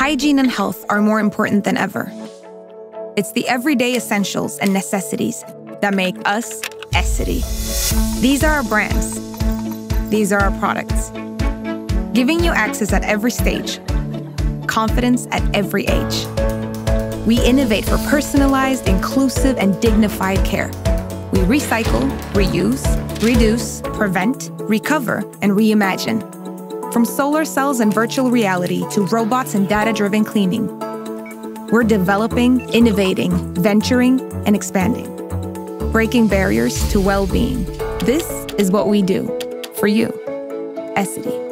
hygiene and health are more important than ever. It's the everyday essentials and necessities that make us Essity. These are our brands. These are our products. Giving you access at every stage, confidence at every age. We innovate for personalized, inclusive, and dignified care. We recycle, reuse, reduce, prevent, recover, and reimagine. From solar cells and virtual reality to robots and data driven cleaning, we're developing, innovating, venturing, and expanding, breaking barriers to well being. This is what we do for you, Essity.